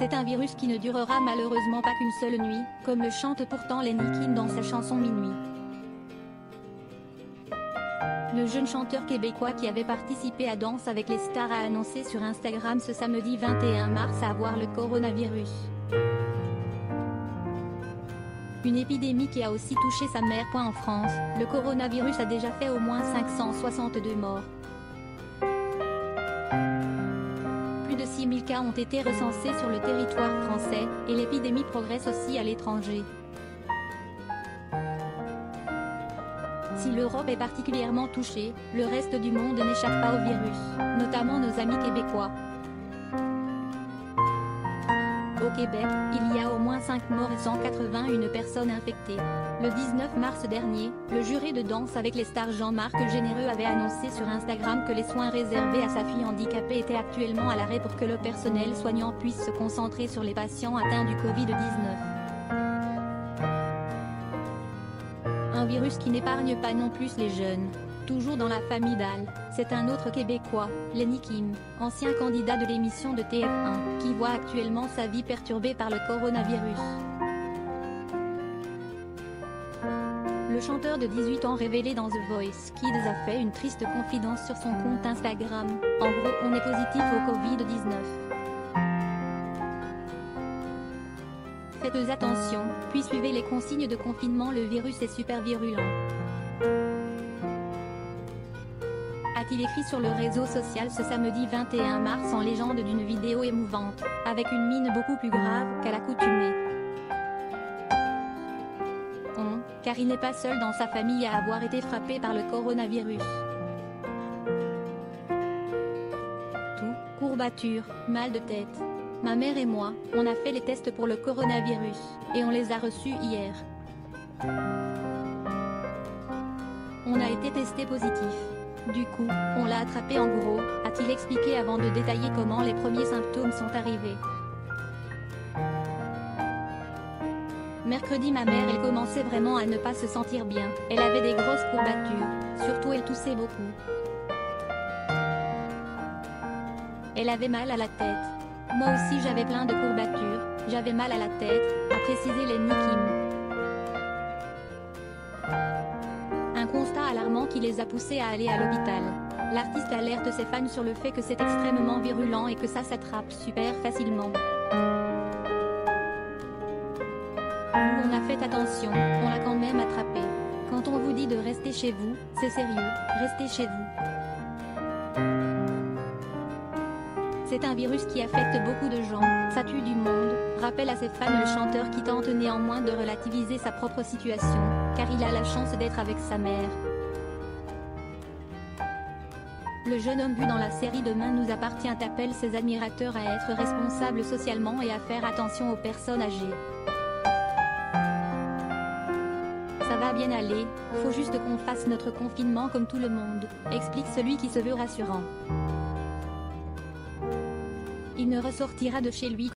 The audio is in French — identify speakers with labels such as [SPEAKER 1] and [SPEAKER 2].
[SPEAKER 1] C'est un virus qui ne durera malheureusement pas qu'une seule nuit, comme le chante pourtant Lenny Kim dans sa chanson Minuit. Le jeune chanteur québécois qui avait participé à Danse avec les stars a annoncé sur Instagram ce samedi 21 mars avoir le coronavirus. Une épidémie qui a aussi touché sa mère. En France, le coronavirus a déjà fait au moins 562 morts. Plus de 6000 cas ont été recensés sur le territoire français, et l'épidémie progresse aussi à l'étranger. Si l'Europe est particulièrement touchée, le reste du monde n'échappe pas au virus, notamment nos amis québécois. Québec, il y a au moins 5 morts et 181 personnes infectées. Le 19 mars dernier, le juré de danse avec les stars Jean-Marc Généreux avait annoncé sur Instagram que les soins réservés à sa fille handicapée étaient actuellement à l'arrêt pour que le personnel soignant puisse se concentrer sur les patients atteints du Covid-19. Un virus qui n'épargne pas non plus les jeunes. Toujours dans la famille d'Al, c'est un autre Québécois, Lenny Kim, ancien candidat de l'émission de TF1, qui voit actuellement sa vie perturbée par le coronavirus. Le chanteur de 18 ans révélé dans The Voice Kids a fait une triste confidence sur son compte Instagram. En gros, on est positif au Covid-19. Faites attention, puis suivez les consignes de confinement le virus est super virulent. A-t-il écrit sur le réseau social ce samedi 21 mars en légende d'une vidéo émouvante, avec une mine beaucoup plus grave qu'à l'accoutumée. On, car il n'est pas seul dans sa famille à avoir été frappé par le coronavirus. Tout, courbature, mal de tête, Ma mère et moi, on a fait les tests pour le coronavirus, et on les a reçus hier. On a été testé positif. Du coup, on l'a attrapé en gros, a-t-il expliqué avant de détailler comment les premiers symptômes sont arrivés. Mercredi ma mère elle commençait vraiment à ne pas se sentir bien, elle avait des grosses courbatures, surtout elle toussait beaucoup. Elle avait mal à la tête. Moi aussi j'avais plein de courbatures, j'avais mal à la tête, a précisé Lenny Kim. Constat alarmant qui les a poussés à aller à l'hôpital. L'artiste alerte ses fans sur le fait que c'est extrêmement virulent et que ça s'attrape super facilement. On a fait attention, on l'a quand même attrapé. Quand on vous dit de rester chez vous, c'est sérieux, restez chez vous. C'est un virus qui affecte beaucoup de gens, ça tue du monde, rappelle à ses fans le chanteur qui tente néanmoins de relativiser sa propre situation, car il a la chance d'être avec sa mère. Le jeune homme vu dans la série Demain nous appartient appelle ses admirateurs à être responsables socialement et à faire attention aux personnes âgées. Ça va bien aller, faut juste qu'on fasse notre confinement comme tout le monde, explique celui qui se veut rassurant il ne ressortira de chez lui